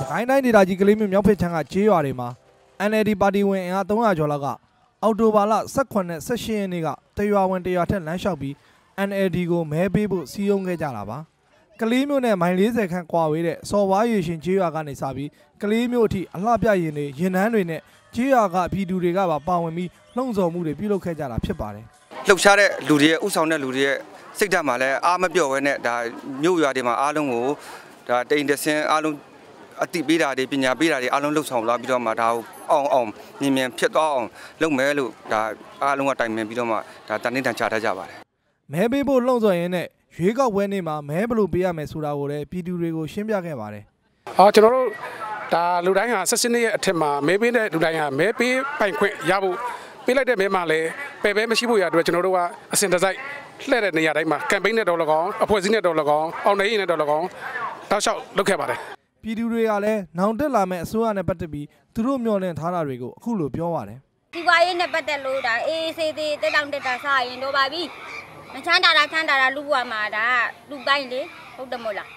စကိုင်းတိုင်းဒေသကြီးကလေးမျိုးမြောက်ဖက်ချမ်းကကျေးရွာတွေမှာ NLD ပါတီဝင်အင်အား300ကျော်လောက်ကအော်တိုဘာလ18နဲ့18ရက်နေ့ကတရွာဝင်တရွာထက်လမ်းလျှောက်ပြီး NLD ကိုမဲပေးဖို့စီးရုံးခဲ့ကြတာပါကလေးမျိုးနဲ့မိုင်40ခန့်ကွာဝေးတဲ့စော်ဝါးရွေရှင်ကျေးရွာကနေစပြီးကလေးမျိုးအထိအလှပြရင်တွေရင်နှန်းတွေနဲ့ကျေးရွာကပြည်သူတွေကပါပါဝင်ပြီးလှုံ့ဆော်မှုတွေပြုလုပ်ခဲ့ကြတာဖြစ်ပါတယ်လှုပ်ရှားတဲ့လူတွေရဲ့ဥဆောင်တဲ့လူတွေရဲ့ စိတ်ဓာတ်မှာလည်းအားမပြော့ဘဲနဲ့ဒါမြို့ရွာတွေမှာအားလုံးကိုဒါတိန်တဆင်းအားလုံးအတိပေးတာတွေပညာပေးတာတွေအားလုံးလှုပ်ဆောင်လာပြီးတော့မှဒါကိုအောင်အောင်မြင်မြင်ဖြစ်သွားအောင်လုပ်မယ်လို့ဒါအားလုံးကတိုင်ပင်ပြီးတော့မှဒါတန်နေတန်ချထားကြပါတယ်မဲပေးဖို့လှုံ့ဆော်ရင်းနဲ့ရွေးကောက်ပွဲနေ့မှာမဲဘယ်လိုပေးရမယ်ဆိုတာကိုလည်းပြည်သူတွေကိုရှင်းပြခဲ့ပါတယ်။ဟောကျွန်တော်တို့ဒါလူတိုင်းဟာဆက်စင်းရဲ့အထက်မှာမဲပေးတဲ့လူတိုင်းဟာမဲပေးပိုင်ခွင့်ရဖို့ပေးလိုက်တဲ့မဲမှာလည်း ပယ်ပဲမရှိဖို့ရအတွက်ကျွန်တော်တို့ကအစင်တစိုက်လှည့်တဲ့နေရာတိုင်းမှာကမ်ပိန်းနဲ့တော့လကောင်းအဖွဲ့အစည်းနဲ့တော့လကောင်းအောင်နေရင်နဲ့တော့လကောင်းတောက်လျှောက်လုပ်ခဲ့ပါတယ်ပြည်သူတွေကလည်းနောင်တက်လာမယ့်အစိုးရနဲ့ပတ်သက်ပြီးသူတို့မျှော်လင့်ထားတာတွေကိုအခုလိုပြောပါတယ်ဒီပွားရေးနဲ့ပတ်သက်လို့ဒါအေးအေးဆေးသေးတက်တောင့်တက်တာစားရင်တော့ပါပြီမချမ်းတာတာချမ်းတာတာလူဘွားမှာဒါလူတိုင်းလေဟုတ်တယ်မို့လား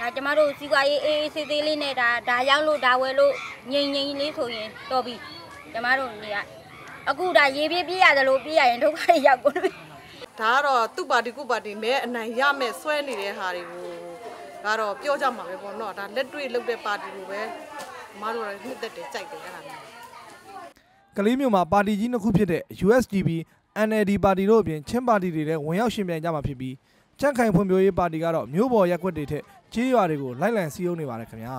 ဒါကျမတို့စီပွားရေးအေးအေးဆေးသေးလေးနဲ့ဒါဒါရောက်လို့ဒါဝယ်လို့ငိမ့်ငိမ့်လေးဆိုရင်တော်ပြီကျမတို့နေရ အခုဒါရေးပြေးပြေးရတယ်လို့ပြေးရရင်ဒုက္ခတွေရောက်ကုန်ပြီဒါကတော့သူ့ပါတီကုပါတီမဲအနိုင်ရမဲ့ဆွဲနေတဲ့ဟာတွေကိုကတော့ပြောကြမှာပဲပေါ့နော်ဒါလက်တွေ့လုပ်တဲ့ပါတီကိုပဲမတို့လည်းနှစ်သက်တယ်ကြိုက်တယ်အဲ့ဒါမျိုးကလေးမျိုးမှာပါတီကြီးနှစ်ခုဖြစ်တဲ့ USDP NLD ပါတီတို့အပြင်ချင်းပါတီတွေလည်းဝင်ရောက်ရှင်ပြိုင်ကြမှာဖြစ်ပြီးကြန့်ခိုင်ဖွံ့ဖြိုးရေးပါတီကတော့မြို့ပေါ်ရက်ကွက်တွေထက်ကျေးရွာတွေကိုလိုက်လံစည်းရုံးနေပါတယ်ခင်ဗျာ